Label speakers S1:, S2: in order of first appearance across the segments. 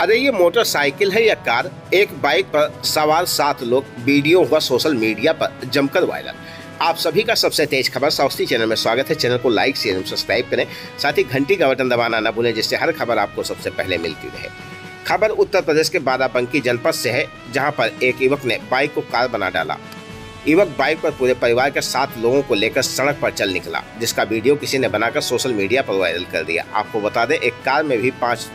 S1: अरे, ये मोटरसाइकिल है या कार? एक बाइक पर सवार सात लोग वीडियो हुआ सोशल मीडिया पर जमकर वायरल। आप सभी का सबसे तेज खबर साउथी चैनल में स्वागत है। चैनल को लाइक, शेयर एवं सब्सक्राइब करें। साथ ही घंटी का बटन दबाना न भूलें, जिससे हर खबर आपको सबसे पहले मिलती रहे। खबर उत्तर प्रदेश के बाराबंकी जनपद से है, जहाँ पर एक युवक ने बाइक को कार बना डाला। युवक बाइक पर पूरे परिवार के सात लोगों को लेकर सड़क पर चल निकला, जिसका वीडियो किसी ने बनाकर सोशल मीडिया पर वायरल कर दिया। आपको बता दें, एक कार में भी पाँच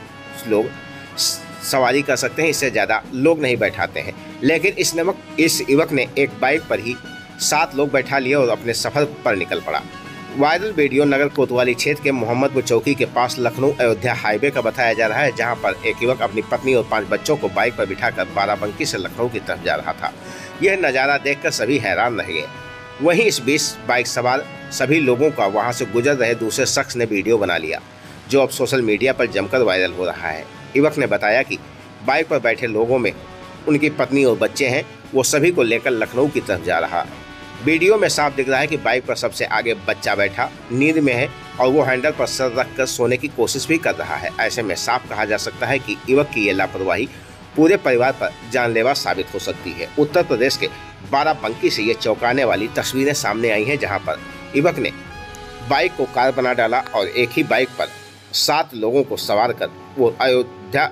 S1: लोग सवारी कर सकते हैं, इससे ज़्यादा लोग नहीं बैठाते हैं। लेकिन इस नमक, इस युवक ने एक बाइक पर ही सात लोग बैठा लिए और अपने सफ़र पर निकल पड़ा। वायरल वीडियो नगर कोतवाली क्षेत्र के मोहम्मदपुर चौकी के पास लखनऊ अयोध्या हाईवे का बताया जा रहा है, जहाँ पर एक युवक अपनी पत्नी और पाँच बच्चों को बाइक पर बिठाकर बाराबंकी से लखनऊ की तरफ़ जा रहा था। यह नज़ारा देखकर सभी हैरान रह गए। वहीं इस बीच बाइक सवार सभी लोगों का वहाँ से गुजर रहे दूसरे शख्स ने वीडियो बना लिया, जो अब सोशल मीडिया पर जमकर वायरल हो रहा है। युवक ने बताया कि बाइक पर बैठे लोगों में उनकी पत्नी और बच्चे हैं, वो सभी को लेकर लखनऊ की तरफ़ जा रहा। वीडियो में साफ़ दिख रहा है कि बाइक पर सबसे आगे बच्चा बैठा, नींद में है और वो हैंडल पर सर रख कर सोने की कोशिश भी कर रहा है। ऐसे में साफ़ कहा जा सकता है कि युवक की ये लापरवाही पूरे परिवार पर जानलेवा साबित हो सकती है। उत्तर प्रदेश के बाराबंकी से ये चौंकाने वाली तस्वीरें सामने आई हैं, जहाँ पर युवक ने बाइक को कार बना डाला और एक ही बाइक पर सात लोगों को सवार कर वो अयोध्या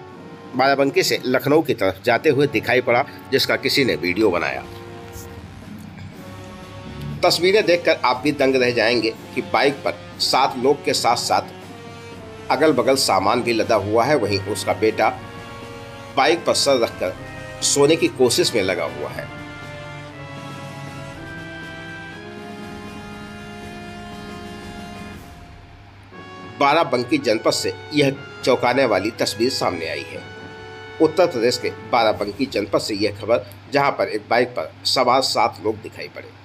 S1: बाराबंकी से लखनऊ की तरफ़ जाते हुए दिखाई पड़ा, जिसका किसी ने वीडियो बनाया। तस्वीरें देखकर आप भी दंग रह जाएँगे कि बाइक पर सात लोग के साथ साथ अगल बगल सामान भी लदा हुआ है, वहीं उसका बेटा बाइक पर सर रखकर सोने की कोशिश में लगा हुआ है। बाराबंकी जनपद से यह चौंकाने वाली तस्वीर सामने आई है। उत्तर प्रदेश के बाराबंकी जनपद से यह खबर जहाँ पर एक बाइक पर सवार सात लोग दिखाई पड़े।